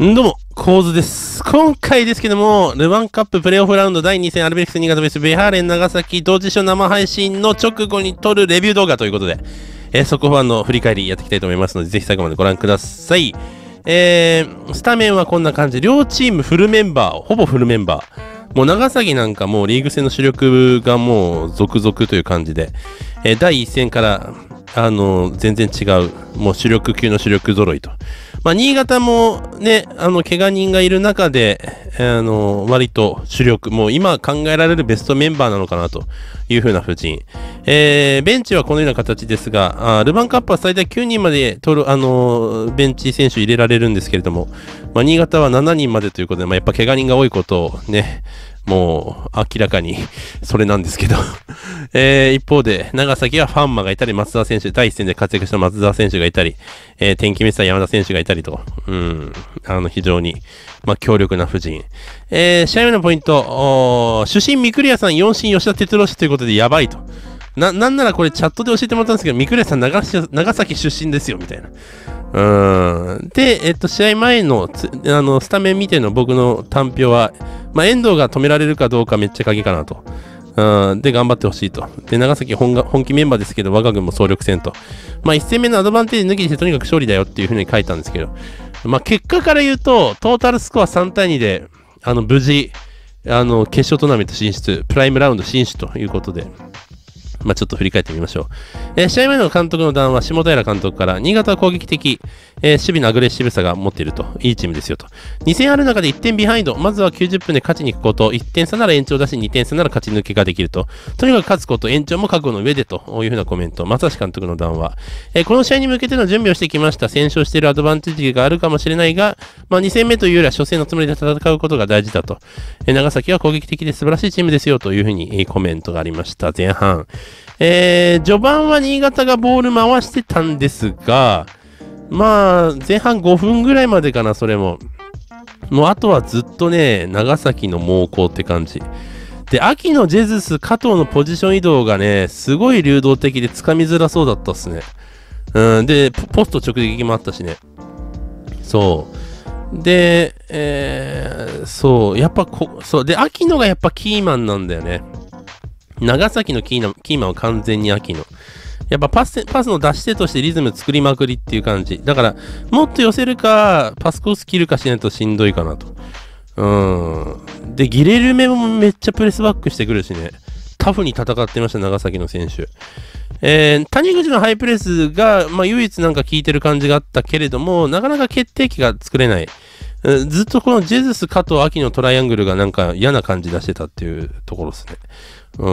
どうも、構図です。今回ですけども、ルヴァンカッププレーオフラウンド第2戦アルベックス新潟ベースベハーレン長崎同時賞生配信の直後に撮るレビュー動画ということで、えー、速報の振り返りやっていきたいと思いますので、ぜひ最後までご覧ください。えー、スタメンはこんな感じ。両チームフルメンバー、ほぼフルメンバー。もう長崎なんかもうリーグ戦の主力がもう続々という感じで、えー、第1戦から、あの全然違う、もう主力級の主力揃いと。まあ、新潟もね、あの、怪我人がいる中で、あの、割と主力、もう今考えられるベストメンバーなのかなというふうな布陣。えー、ベンチはこのような形ですが、あルヴァンカップは最大9人まで取る、あの、ベンチ選手入れられるんですけれども、まあ、新潟は7人までということで、まあ、やっぱ怪我人が多いことをね、もう明らかにそれなんですけど えー、一方で、長崎はファンマがいたり、松田選手、第一戦で活躍した松田選手がいたり、えー、天気ミスター山田選手がいたりと、うん、あの、非常に、まあ、強力な布陣。えー、試合目のポイント、主審ミクリアさん、4審吉田哲郎氏ということでやばいと。な、なんならこれチャットで教えてもらったんですけど、ミクリアさん長崎出身ですよ、みたいな。で、えっと、試合前のあのスタメン見ての僕の単票は、まあ、遠藤が止められるかどうかめっちゃ鍵かなと。で、頑張ってほしいと。で、長崎本が本気メンバーですけど、我が軍も総力戦と。まあ、1戦目のアドバンテージ抜きにしてとにかく勝利だよっていうふうに書いたんですけど、まあ、結果から言うと、トータルスコア3対2で、あの、無事、あの、決勝トーナメント進出、プライムラウンド進出ということで、まあ、ちょっと振り返ってみましょう。えー、試合前の監督の談話、下平監督から、新潟は攻撃的、えー、守備のアグレッシブさが持っていると、いいチームですよと。2戦ある中で1点ビハインド、まずは90分で勝ちに行くこと、1点差なら延長だし、2点差なら勝ち抜けができると。とにかく勝つこと、延長も覚悟の上でというふうなコメント、松橋監督の談話。えー、この試合に向けての準備をしてきました。戦勝しているアドバンテージがあるかもしれないが、まあ、2戦目というよりは初戦のつもりで戦うことが大事だと。え、長崎は攻撃的で素晴らしいチームですよというふうに、え、コメントがありました。前半。えー、序盤は新潟がボール回してたんですが、まあ、前半5分ぐらいまでかな、それも。もうあとはずっとね、長崎の猛攻って感じ。で、秋のジェズス、加藤のポジション移動がね、すごい流動的で掴みづらそうだったっすね。うん、で、ポスト直撃もあったしね。そう。で、えー、そう、やっぱこ、そう、で、秋野がやっぱキーマンなんだよね。長崎のキーキーマンは完全に秋の。やっぱパスパスの出し手としてリズム作りまくりっていう感じ。だから、もっと寄せるか、パスコース切るかしないとしんどいかなと。うん。で、ギレルメもめっちゃプレスバックしてくるしね。タフに戦ってました、長崎の選手。えー、谷口のハイプレスが、まあ、唯一なんか効いてる感じがあったけれども、なかなか決定機が作れない。ずっとこのジェズス、加藤、秋のトライアングルがなんか嫌な感じ出してたっていうところですね。う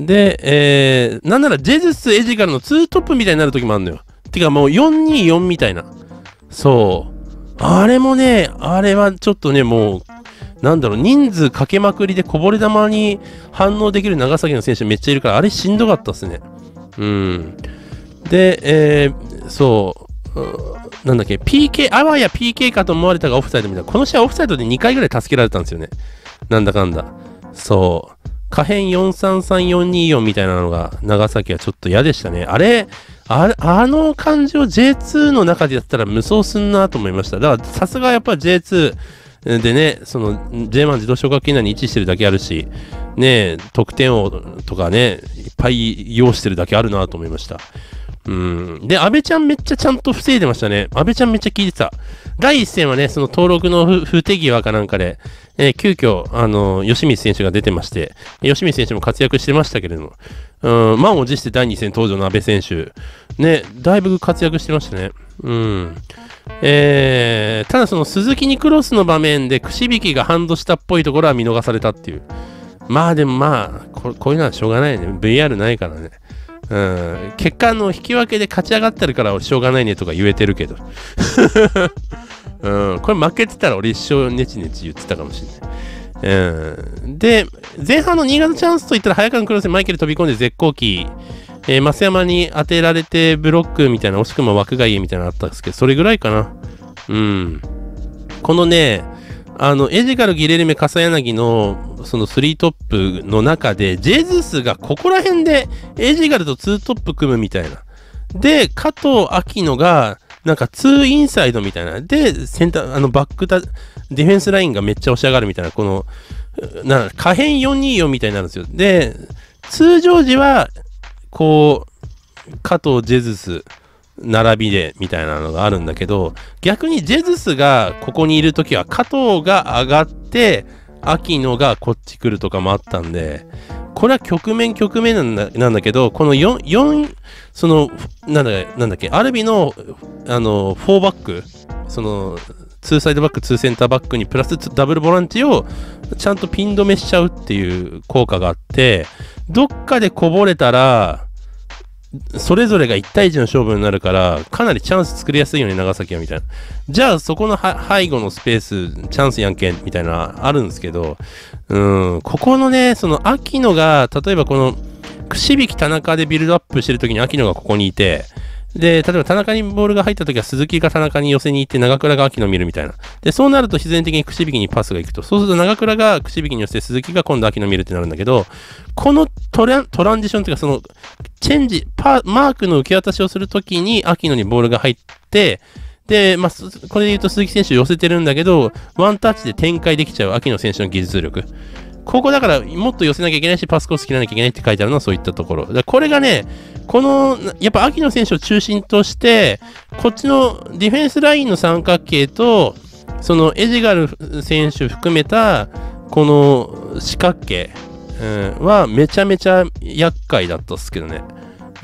ん。で、えー、なんならジェズス、エジカルのツートップみたいになる時もあるのよ。てかもう424みたいな。そう。あれもね、あれはちょっとね、もう、なんだろう、人数かけまくりでこぼれ球に反応できる長崎の選手めっちゃいるから、あれしんどかったっすね。うん。で、えー、そう、なんだっけ、PK、あわや PK かと思われたがオフサイドみたいな。この試合オフサイドで2回ぐらい助けられたんですよね。なんだかんだ。そう。可変433424みたいなのが長崎はちょっと嫌でしたね。あれ、ああの感じを J2 の中でやったら無双すんなと思いました。だからさすがやっぱ J2 でね、その J1 自動小学圏内に位置してるだけあるし、ね、得点王とかね、いっぱい要してるだけあるなと思いました。うん。で、安倍ちゃんめっちゃちゃんと防いでましたね。安倍ちゃんめっちゃ聞いてた。第一戦はね、その登録の不手際かなんかで、えー、急遽、あのー、吉光選手が出てまして、吉光選手も活躍してましたけれども、うん、満を持して第2戦登場の安倍選手、ね、だいぶ活躍してましたね。うん。えー、ただその鈴木にクロスの場面で、くし引きがハンドしたっぽいところは見逃されたっていう。まあでもまあ、ここういうのはしょうがないね。VR ないからね。うん、結果の引き分けで勝ち上がってるからしょうがないねとか言えてるけど。うん、これ負けてたら俺一生ネチネチ言ってたかもしれない。うん、で、前半の新潟チャンスといったら早川クロスにマイケル飛び込んで絶好機、えー、増山に当てられてブロックみたいな、惜しくも枠外へみたいなのあったんですけど、それぐらいかな。うん。このね、あの、エジカル、ギレルメ、笠柳の、その3トップの中で、ジェズスがここら辺で、エジカルと2トップ組むみたいな。で、加藤明野が、なんか2インサイドみたいな。で、センター、あの、バックだ、ディフェンスラインがめっちゃ押し上がるみたいな、この、な可変424みたいになるんですよ。で、通常時は、こう、加藤ジェズス、並びでみたいなのがあるんだけど、逆にジェズスがここにいるときは加藤が上がって、秋野がこっち来るとかもあったんで、これは局面局面なんだなんだけど、この4、4、その、なんだなんだっけ、アルビの、あの、4バック、その、2サイドバック、2センターバックにプラスダブルボランチをちゃんとピン止めしちゃうっていう効果があって、どっかでこぼれたら、それぞれが1対1の勝負になるから、かなりチャンス作りやすいよね、長崎はみたいな。じゃあ、そこの背後のスペース、チャンスやんけ、みたいな、あるんですけど、うん、ここのね、その、秋野が、例えばこの、くしびき田中でビルドアップしてる時に秋野がここにいて、で、例えば田中にボールが入った時は鈴木が田中に寄せに行って長倉が秋野見るみたいな。で、そうなると必然的に串引きにパスが行くと。そうすると長倉が串引きに寄せて鈴木が今度秋野見るってなるんだけど、このトラトランジションっていうかその、チェンジ、パマークの受け渡しをするときに秋野にボールが入って、で、まあ、これで言うと鈴木選手寄せてるんだけど、ワンタッチで展開できちゃう秋野選手の技術力。ここだからもっと寄せなきゃいけないし、パスコース切らなきゃいけないって書いてあるのはそういったところ。だこれがね、この、やっぱ秋野選手を中心として、こっちのディフェンスラインの三角形と、そのエジガル選手含めた、この四角形、うん、はめちゃめちゃ厄介だったっすけどね。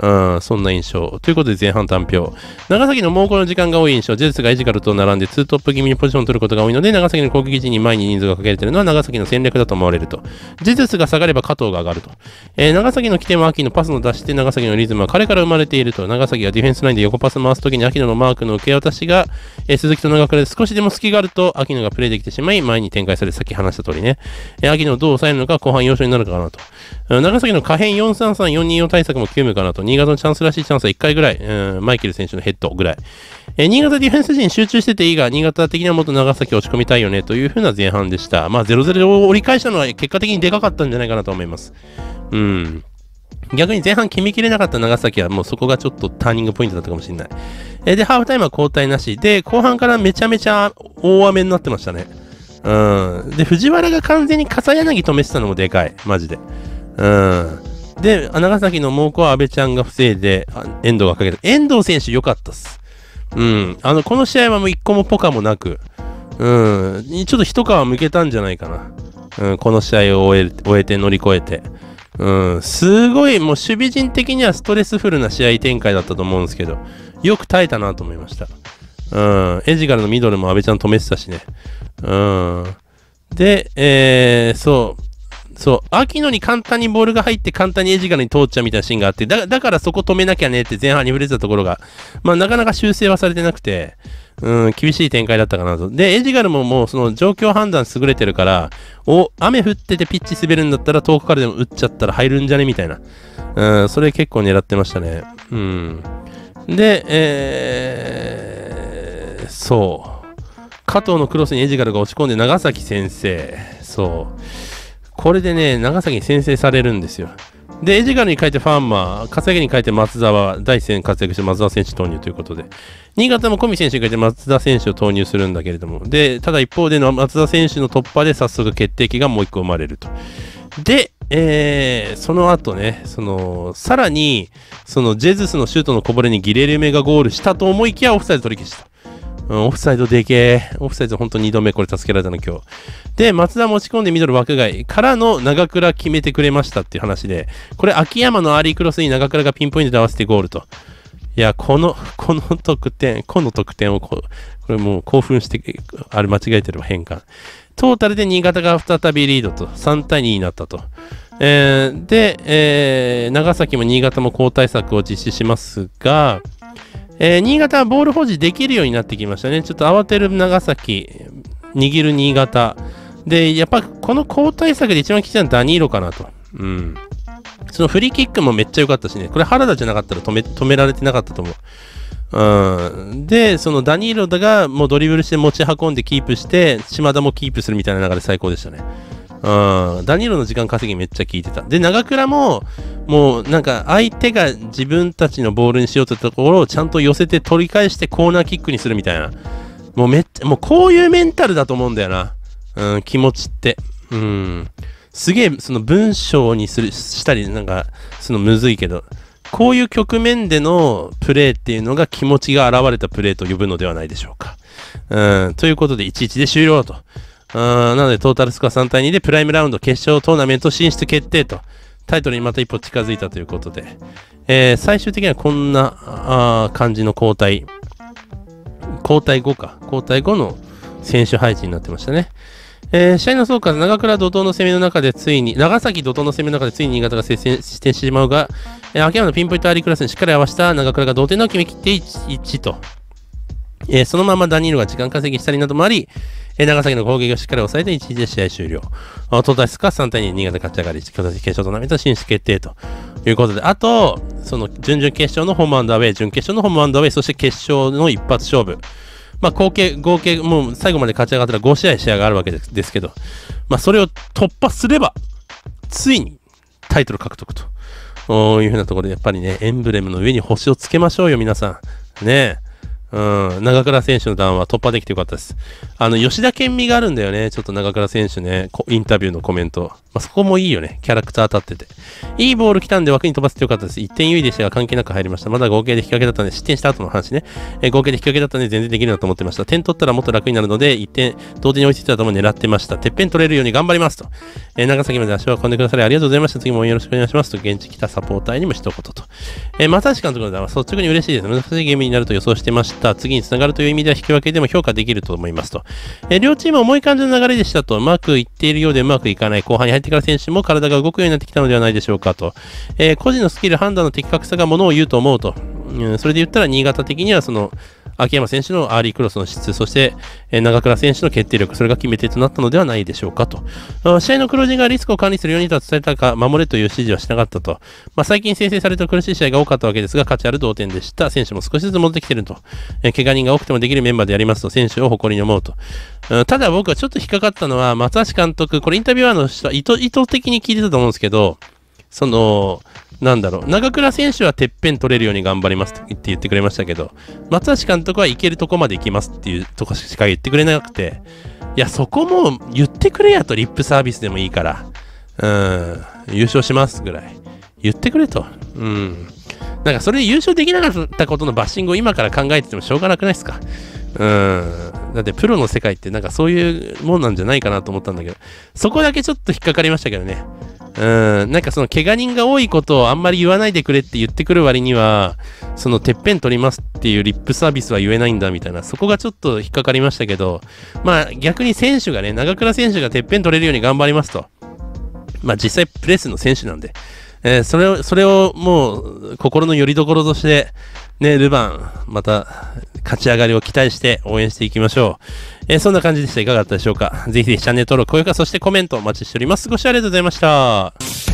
うん、そんな印象。ということで前半単票。長崎の猛攻の時間が多い印象。ジェズスがエジカルと並んでツートップ気味にポジションを取ることが多いので、長崎の攻撃時に前に人数がかけれているのは長崎の戦略だと思われると。ジェズスが下がれば加藤が上がると。えー、長崎の起点は秋のパスの出して長崎のリズムは彼から生まれていると。長崎がディフェンスラインで横パス回すときに秋野のマークの受け渡しが、えー、鈴木と長倉で少しでも隙があると秋野がプレイできてしまい、前に展開され、さっき話した通りね。えー、秋野をどう抑えるのか後半要所になるかなと。長崎の可変433-424対策も急務かなと。新潟のチャンスらしいチャンスは1回ぐらい、うん、マイケル選手のヘッドぐらい。えー、新潟ディフェンス陣集中してていいが、新潟的にはもっと長崎落ち込みたいよねという風な前半でした。まあ、0-0を折り返したのは結果的にでかかったんじゃないかなと思います。うん。逆に前半決めきれなかった長崎はもうそこがちょっとターニングポイントだったかもしれない。え、で、ハーフタイムは交代なし。で、後半からめちゃめちゃ大雨になってましたね。うん。で、藤原が完全に笠柳止めてたのもでかい。マジで。うん。で、長崎の猛攻は安倍ちゃんが防いで、遠藤がかけた。遠藤選手良かったっす。うん。あの、この試合はもう一個もポカもなく、うん。ちょっと一皮むけたんじゃないかな。うん、この試合を終え終えて乗り越えて。うん、すごい、もう守備陣的にはストレスフルな試合展開だったと思うんですけど、よく耐えたなと思いました。うん、エジガルのミドルも安倍ちゃん止めてたしね。うん。で、えー、そう、そう、秋野に簡単にボールが入って簡単にエジガルに通っちゃうみたいなシーンがあって、だだからそこ止めなきゃねって前半に触れてたところが、まあなかなか修正はされてなくて、うん、厳しい展開だったかなと。で、エジガルももうその状況判断優れてるから、お、雨降っててピッチ滑るんだったら遠くからでも打っちゃったら入るんじゃね？みたいな。うん、それ結構狙ってましたね。うん。で、えー、そう。加藤のクロスにエジガルが落ち込んで長崎先生。そう。これでね、長崎に先制されるんですよ。で、エジガルに書いてファンマー、稼ぎに書いて松田は第一戦活躍して松田選手投入ということで、新潟も小見選手に書いて松田選手を投入するんだけれども、で、ただ一方での松田選手の突破で早速決定機がもう一個生まれると。で、えー、その後ね、その、さらに、そのジェズスのシュートのこぼれにギレルメがゴールしたと思いきやオフサイド取り消した。うん、オフサイドでけえ。オフサイド本当2度目これ助けられたの今日。で、松田持ち込んでミドル枠外からの長倉決めてくれましたっていう話で、これ秋山のアーリークロスに長倉がピンポイントで合わせてゴールと。いや、この、この得点、この得点をこ、これもう興奮して、あれ間違えてれば変換。トータルで新潟が再びリードと、3対2になったと。えー、で、えー、長崎も新潟も交代策を実施しますが、えー、新潟はボール保持できるようになってきましたね。ちょっと慌てる長崎、握る新潟。で、やっぱこの交代策で一番きついのはダニーロかなと。うん。そのフリーキックもめっちゃ良かったしね。これ原田じゃなかったら止め止められてなかったと思う。うん、で、そのダニーロがもうドリブルして持ち運んでキープして、島田もキープするみたいな流れ最高でしたね。うん、ダニーロの時間稼ぎめっちゃ効いてた。で、長倉も、もうなんか相手が自分たちのボールにしようとしたところをちゃんと寄せて取り返してコーナーキックにするみたいな。もうめっちゃ、もうこういうメンタルだと思うんだよな。うん、気持ちって。うん。すげえ、その文章にする、したり、なんか、そのむずいけど、こういう局面でのプレーっていうのが気持ちが現れたプレーと呼ぶのではないでしょうか。うん、ということで、1-1で終了と。なので、トータルスコア3対2でプライムラウンド決勝トーナメント進出決定と。タイトルにまた一歩近づいたということで、えー、最終的にはこんな感じの交代、交代後か、交代後の選手配置になってましたね。えー、試合の総括、長倉怒涛の攻めの中でついに、長崎怒涛の攻めの中でついに新潟が接戦してしまうが、えー、秋山のピンポイントアリークラスにしっかり合わせた。長倉が同点の決め切って 1, 1と、えー、そのままダニールが時間稼ぎしたりなどもあり、え、長崎の攻撃をしっかり抑えて1日で試合終了。トータスか3対2新潟勝ち上がり、決勝トーナメント進出決定ということで、あと、その準々決勝のホームアンダーウェイ、準決勝のホームアンダーウェイ、そして決勝の一発勝負。まあ、合計、合計、もう最後まで勝ち上がったら5試合試合があるわけですけど、まあ、それを突破すれば、ついにタイトル獲得というふうなところで、やっぱりね、エンブレムの上に星をつけましょうよ、皆さん。ねえ。うん、長倉選手の談話突破できてよかったです。あの、吉田健美があるんだよね。ちょっと長倉選手ね、インタビューのコメント。まあ、そこもいいよね。キャラクター立ってて。いいボール来たんで枠に飛ばせてよかったです。1点優位でしたが関係なく入りました。まだ合計で引き分けだったんで、失点した後の話ね。えー、合計で引き分けだったんで全然できるなと思ってました。点取ったらもっと楽になるので、1点同時に追いついたとも狙ってました。てっぺん取れるように頑張りますと。えー、長崎まで足を運んでくださりありがとうございました。次もよろしくお願いしますと。現地来たサポーターにも一言と。えー、正し監督の談話、率直に嬉しいです。難しいゲームになると予想してました。次につながるという意味では引き分けでも評価できると思いますと。えー、両チーム重い感じの流れでしたと、うまくいっているようでうまくいかない。後半に入ってから選手も体が動くようになってきたのではないでしょうかと。えー、個人のスキル、判断の的確さがものを言うと思うと。うん、それで言ったら新潟的にはその、秋山選手のアーリークロスの質、そして、え、長倉選手の決定力、それが決め手となったのではないでしょうかと。試合の黒字がリスクを管理するようにとは伝えたか、守れという指示はしなかったと。まあ、最近先制された苦しい試合が多かったわけですが、価値ある同点でした。選手も少しずつ戻ってきてると。えー、怪我人が多くてもできるメンバーでやりますと、選手を誇りに思うと。ただ僕はちょっと引っかかったのは、松橋監督、これインタビュアーの人は意図意図的に聞いてたと思うんですけど、その、なんだろう、長倉選手はてっぺん取れるように頑張りますって言ってくれましたけど、松橋監督はいけるとこまで行きますっていうとこしか言ってくれなくて、いや、そこも言ってくれやと、リップサービスでもいいから、うん、優勝しますぐらい。言ってくれと。うん。なんかそれで優勝できなかったことのバッシングを今から考えててもしょうがなくないですか？うん。だってプロの世界ってなんかそういうもんなんじゃないかなと思ったんだけど、そこだけちょっと引っかかりましたけどね。うん、なんかその怪我人が多いことをあんまり言わないでくれって言ってくる割には、そのてっぺん取りますっていうリップサービスは言えないんだみたいな、そこがちょっと引っかかりましたけど、まあ逆に選手がね、長倉選手がてっぺん取れるように頑張りますと。まあ実際プレスの選手なんで、えー、それを、それをもう心の拠り所として、ね、ルヴァン、また勝ち上がりを期待して応援していきましょう。えー、そんな感じでした。いかがだったでしょうか？ぜひぜひチャンネル登録、高評価、そしてコメントお待ちしております。ご視聴ありがとうございました。